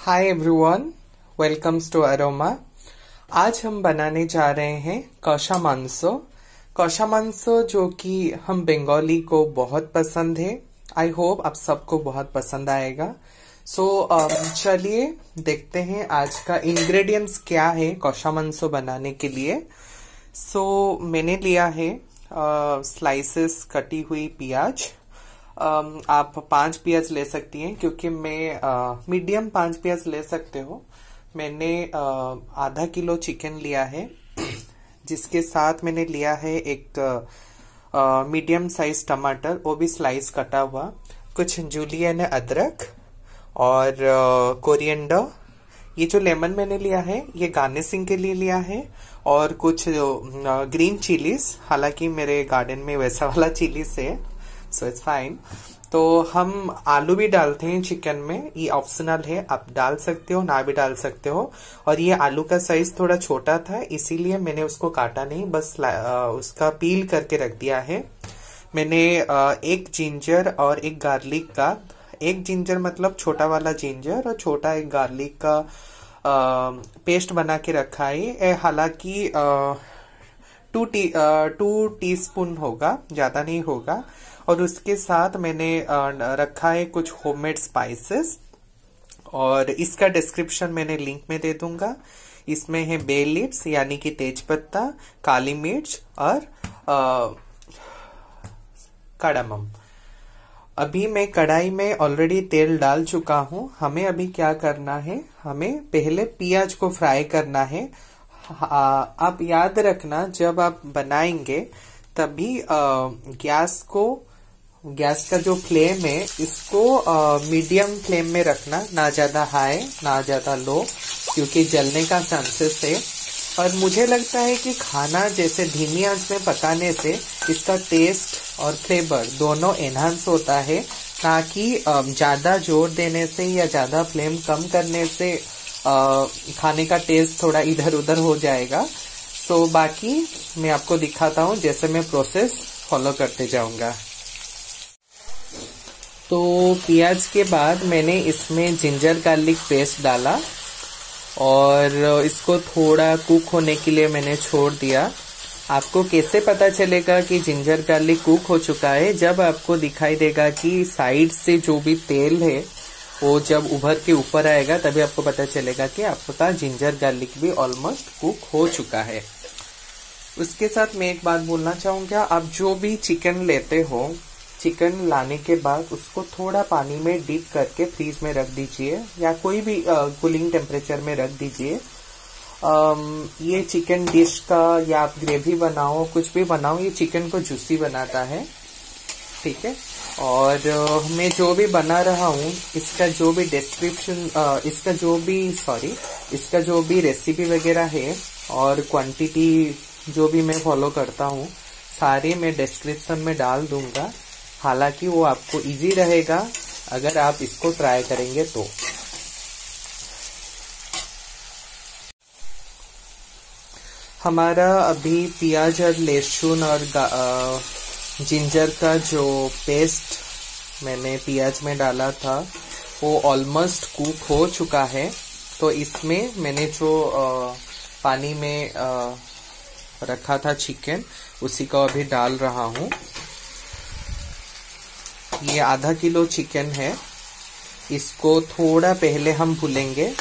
Hi everyone welcomes to Aroma आज हम बनाने जा रहे हैं कौशा मांसो। कौशा मांसो जो कि हम बंगाली को बहुत पसंद है। आई होप आप सबको बहुत पसंद आएगा। सो so, um, चलिए देखते हैं आज का इंग्रेडिएंट्स क्या है कौशा मांसो बनाने के लिए। सो so, मैंने लिया है स्लाइसेस uh, कटी हुई प्याज। आप पाँच प्याज ले सकती हैं, क्योंकि मैं मीडियम पाँच प्याज ले सकते हो। मैंने आधा किलो चिकन लिया है, जिसके साथ मैंने लिया है एक मीडियम साइज़ टमाटर, वो भी स्लाइस कटा हुआ। कुछ जूलियन अदरक और कोरिएंडर ये जो लेमन मैंने लिया है, ये गार्निशिंग के लिए लिया है। और कुछ ग्रीन चिलीज हालाँकि मेरे गार्डन में वैसा वाला चिलीज है। सो इट्स फाइन तो हम आलू भी डालते हैं चिकन में। ये ऑप्शनल है। आप डाल सकते हो ना भी डाल सकते हो। और ये आलू का साइज़ थोड़ा छोटा था इसीलिए मैंने उसको काटा नहीं। बस उसका पील करके रख दिया है। मैंने एक जिंजर और एक गार्लिक का एक जिंजर मतलब छोटा वाला जिंजर और छोटा एक गार्लिक का आ, पेस्ट बना के रखा है। हालाँकि two tea two teaspoon होगा ज़्यादा नहीं होगा। और उसके साथ मैंने रखा है कुछ होममेड स्पाइसेस और इसका डिस्क्रिप्शन मैंने लिंक में दे दूँगा। इसमें है बे लिप्स यानी कि तेजपत्ता, काली मिर्च और कड़मम। अभी मैं कढ़ाई में ऑलरेडी तेल डाल चुका हूँ। हमें अभी क्या करना है? हमें पहले प्याज को फ्राई करना है। आप याद रखना, जब आप बनाएँगे, तभी गैस को गैस का जो फ्लेम है, इसको मीडियम फ्लेम में रखना, ना ज़्यादा हाई, ना ज़्यादा लो, क्योंकि जलने का चांसेस है। और मुझे लगता है कि खाना जैसे धीमी आँच में पकाने से इसका टेस्ट और फ्लेवर दोनों एनहांस होता है ना कि ज़्यादा ज़ोर देने से या ज़्यादा फ्लेम कम करने से खाने का टेस्ट थोड़ा इधर उधर हो जाएगा। तो बाकी मैं आपको दिखाता हूँ, जैसे मैं प्रोसेस फॉलो करते जाऊँगा। तो प्याज के बाद मैंने इसमें जिंजर गार्लिक पेस्ट डाला और इसको थोड़ा कुक होने के लिए मैंने छोड़ दिया। आपको कैसे पता चलेगा कि जिंजर गार्लिक कुक हो चुका है? जब आपको दिखाई देगा कि साइड से जो भी तेल है, वो जब उभर के ऊपर आएगा, तभी आपको पता चलेगा कि आपका जिंजर गार्लिक भी ऑलमोस्ट कुक हो चुका है। उसके साथ मैं एक बात बोलना चाहूँगा, आप जो भी चिकन लेते हो चिकन लाने के बाद उसको थोड़ा पानी में डीप करके फ्रीज में रख दीजिए या कोई भी कूलिंग टेम्परेचर में रख दीजिए। ये चिकन डिश का या आप ग्रेवी बनाओ, कुछ भी बनाओ, ये चिकन को जूसी बनाता है। ठीक है? और मैं जो भी बना रहा हूँ, इसका जो भी डिस्क्रिप्शन इसका जो भी सॉरी इसका जो भी रेसिपी वगैरह है और क्वांटिटी जो भी मैं फॉलो करता हूँ, सारे मैं डिस्क्रिप्शन में डाल दूँगा। हालाँकि वो आपको इजी रहेगा अगर आप इसको ट्राई करेंगे तो। हमारा अभी प्याज और लहसुन और जिंजर का जो पेस्ट मैंने प्याज में डाला था वो ऑलमोस्ट कुक हो चुका है। तो इसमें मैंने जो आ, पानी में आ, रखा था चिकन उसी को अभी डाल रहा हूँ। ये आधा किलो चिकन है। इसको थोड़ा पहले हम भूलेंगे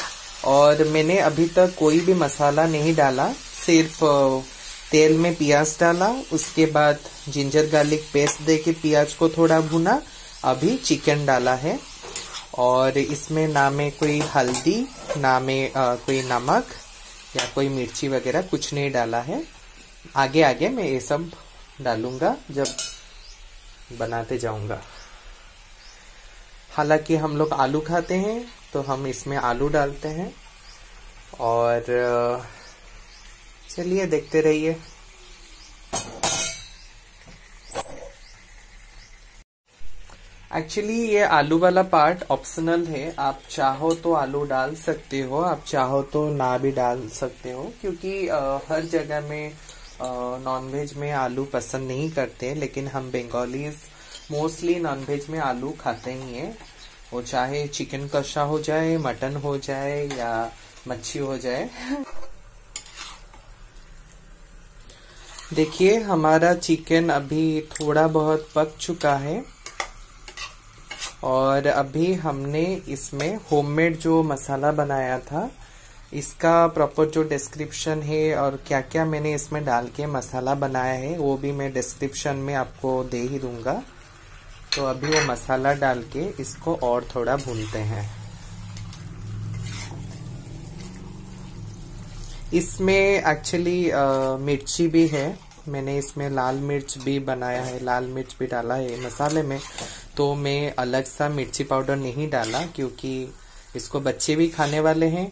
और मैंने अभी तक कोई भी मसाला नहीं डाला। सिर्फ़ तेल में प्याज डाला उसके बाद जिंजर गार्लिक पेस्ट दे के प्याज को थोड़ा भुना अभी चिकन डाला है। और इसमें ना में कोई हल्दी ना में आ, कोई नमक या कोई मिर्ची वगैरह कुछ नहीं डाला है। आगे आगे मैं ये सब डालूँगा जब बनाते जाऊँगा। हालाँकि हम लोग आलू खाते हैं तो हम इसमें आलू डालते हैं। और चलिए देखते रहिए। एक्चुअली ये आलू वाला पार्ट ऑप्शनल है। आप चाहो तो आलू डाल सकते हो आप चाहो तो ना भी डाल सकते हो क्योंकि आ, हर जगह में नॉनवेज में आलू पसंद नहीं करते लेकिन हम बंगालीज मोस्टली नॉनवेज में आलू खाते ही हैं। वो चाहे चिकन कषा हो जाए, मटन हो जाए या मच्छी हो जाए। देखिए, हमारा चिकन अभी थोड़ा बहुत पक चुका है और अभी हमने इसमें होममेड जो मसाला बनाया था, इसका प्रॉपर जो डिस्क्रिप्शन है और क्या क्या मैंने इसमें डाल के मसाला बनाया है, वो भी मैं डिस्क्रिप्शन में आपको दे ही दूँगा। तो अभी वो मसाला डाल के इसको और थोड़ा भूनते हैं। इसमें एक्चुअली मिर्ची भी है। मैंने इसमें लाल मिर्च भी बनाया है। लाल मिर्च भी डाला है मसाले में। तो मैं अलग सा मिर्ची पाउडर नहीं डाला क्योंकि इसको बच्चे भी खाने वाले हैं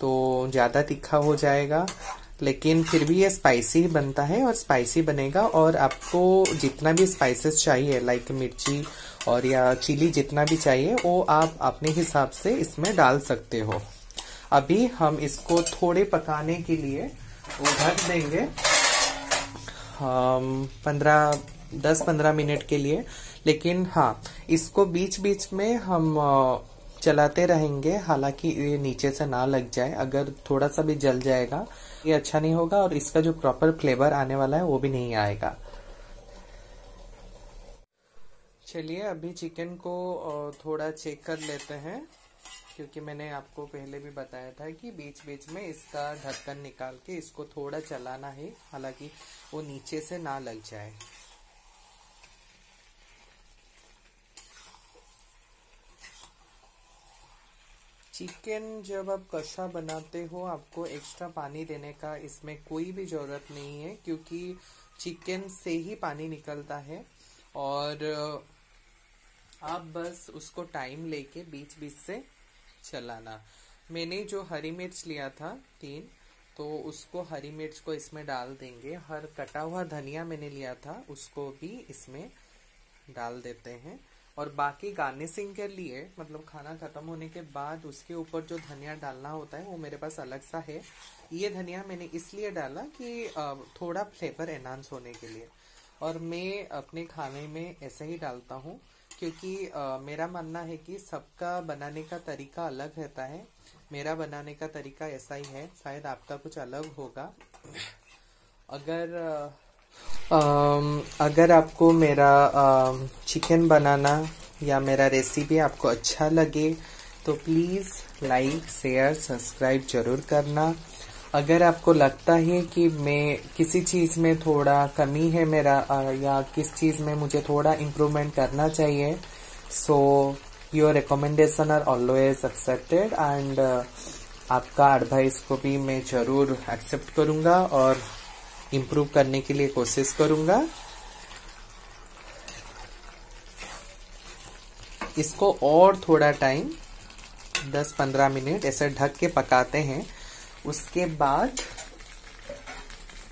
तो ज़्यादा तीखा हो जाएगा। लेकिन फिर भी ये स्पाइसी बनता है और स्पाइसी बनेगा और आपको जितना भी स्पाइसेस चाहिए लाइक मिर्ची और या चिली जितना भी चाहिए, वो आप अपने हिसाब से इसमें डाल सकते हो। अभी हम इसको थोड़े पकाने के लिए वो ढक देंगे पंद्रह, दस पंद्रह मिनट के लिए। लेकिन हाँ इसको बीच बीच में हम चलाते रहेंगे, हालाँकि ये नीचे से ना लग जाए। अगर थोड़ा सा भी जल जाएगा, ये अच्छा नहीं होगा और इसका जो प्रॉपर फ्लेवर आने वाला है, वो भी नहीं आएगा। चलिए, अभी चिकन को थोड़ा चेक कर लेते हैं, क्योंकि मैंने आपको पहले भी बताया था कि बीच बीच में इसका ढक्कन निकाल के इसको थोड़ा चलाना है, हालाँकि वो नीचे से ना लग जाए। चिकन जब आप कशा बनाते हो, आपको एक्स्ट्रा पानी देने का इसमें कोई भी ज़रूरत नहीं है, क्योंकि चिकन से ही पानी निकलता है। और आप बस उसको टाइम लेके बीच बीच से चलाना। मैंने जो हरी मिर्च लिया था, तीन तो उसको हरी मिर्च को इसमें डाल देंगे। हर कटा हुआ धनिया मैंने लिया था, उसको भी इसमें डाल देते हैं। और बाकी गार्निशिंग के लिए मतलब खाना खत्म होने के बाद उसके ऊपर जो धनिया डालना होता है, वो मेरे पास अलग सा है। ये धनिया मैंने इसलिए डाला कि थोड़ा फ्लेवर एनहांस होने के लिए। और मैं अपने खाने में ऐसे ही डालता हूँ, क्योंकि मेरा मानना है कि सबका बनाने का तरीका अलग रहता है। मेरा बनाने का तरीका ऐसा ही है, शायद आपका कुछ अलग होगा। अगर अगर आपको मेरा चिकन बनाना या मेरा रेसिपी आपको अच्छा लगे तो प्लीज़ लाइक शेयर सब्सक्राइब ज़रूर करना। अगर आपको लगता है कि मैं किसी चीज़ में थोड़ा कमी है मेरा या किस चीज़ में मुझे थोड़ा इम्प्रूवमेंट करना चाहिए so your recommendation are always accepted and आपका एडवाइस को भी मैं ज़रूर एक्सेप्ट करूँगा और इम्प्रूव करने के लिए कोशिश करूँगा। इसको और थोड़ा टाइम 10-15 मिनट ऐसे ढक के पकाते हैं। उसके बाद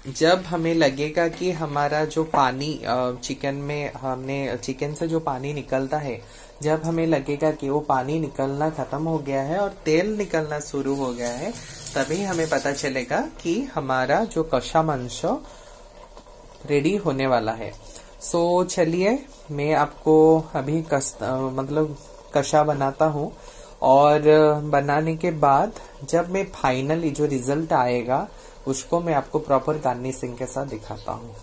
जब हमें लगेगा कि हमारा जो पानी चिकन में हमने चिकन से जो पानी निकलता है जब हमें लगेगा कि वो पानी निकलना खत्म हो गया है और तेल निकलना शुरू हो गया है तभी हमें पता चलेगा कि हमारा जो कषा मांस रेडी होने वाला है। सो so, चलिए मैं आपको अभी कस मतलब कषा बनाता हूँ और बनाने के बाद जब मैं फाइनली जो रिज़ल्ट आएगा उसको मैं आपको प्रॉपर गार्निशिंग के साथ दिखाता हूँ।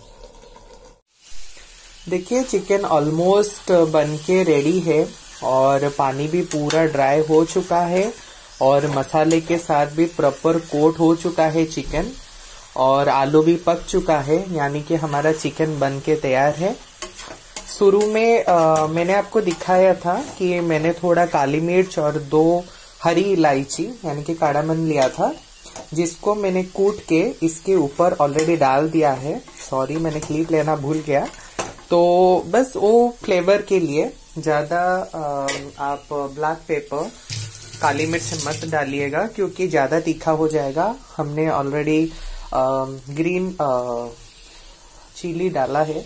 देखिए चिकन ऑलमोस्ट बन के रेडी है और पानी भी पूरा ड्राई हो चुका है और मसाले के साथ भी प्रॉपर कोट हो चुका है चिकन और आलू भी पक चुका है यानी कि हमारा चिकन बन के तैयार है। शुरू में आ, मैंने आपको दिखाया था कि मैंने थोड़ा काली मिर्च और दो हरी इलायची यानी कि काड़ा मन लिया था जिसको मैंने कूट के इसके ऊपर ऑलरेडी डाल दिया है। सॉरी मैंने क्लिप लेना भूल गया। तो बस वो फ्लेवर के लिए ज़्यादा आप ब्लैक पेपर काली मिर्च मत डालिएगा, क्योंकि ज़्यादा तीखा हो जाएगा। हमने ऑलरेडी ग्रीन चिली डाला है।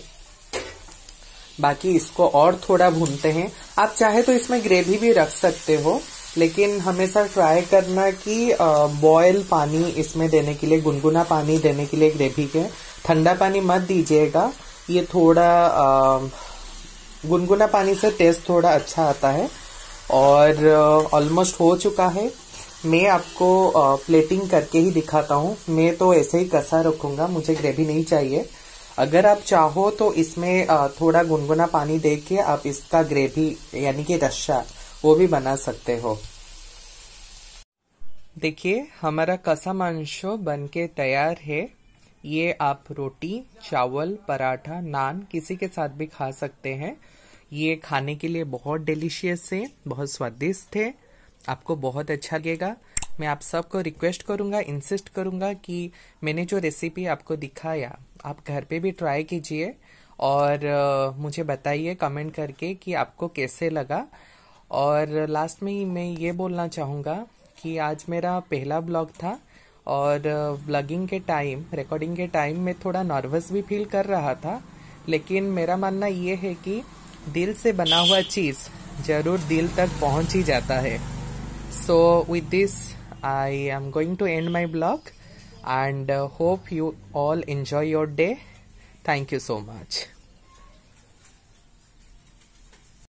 बाकी इसको और थोड़ा भूनते हैं। आप चाहे तो इसमें ग्रेवी भी रख सकते हो। लेकिन हमेशा ट्राई करना कि बॉयल पानी इसमें देने के लिए, गुनगुना पानी देने के लिए ग्रेवी के। ठंडा पानी मत दीजिएगा। ये थोड़ा गुनगुना पानी से टेस्ट थोड़ा अच्छा आता है। और ऑलमोस्ट हो चुका है। मैं आपको प्लेटिंग करके ही दिखाता हूँ। मैं तो ऐसे ही कसा रखूँगा, मुझे ग्रेवी नहीं चाहिए। अगर आप चाहो तो इसमें थोड़ा गुनगुना पानी दे के आप इसका ग्रेवी यानी कि रस्सा वो भी बना सकते हो। देखिए, हमारा कसा मांसो बन के तैयार है। ये आप रोटी, चावल, पराठा, नान किसी के साथ भी खा सकते हैं। ये खाने के लिए बहुत डिलीशियस है, बहुत स्वादिष्ट है। आपको बहुत अच्छा लगेगा। मैं आप सबको रिक्वेस्ट करूँगा, इंसिस्ट करूँगा कि मैंने जो रेसिपी आपको दिखाया, आप घर पे भी ट्राई कीजिए। और मुझे बताइए कमेंट करके कि आपको कैसे लगा। और लास्ट में मैं ये बोलना चाहूँगा कि आज मेरा पहला ब्लॉग था और ब्लॉगिंग के टाइम रिकॉर्डिंग के टाइम में थोड़ा नर्वस भी फील कर रहा था, लेकिन मेरा मानना ये है कि दिल से बना हुआ चीज़ ज़रूर दिल तक पहुँच ही जाता है। So with this I am going to end my blog and hope you all all your day thank you so much.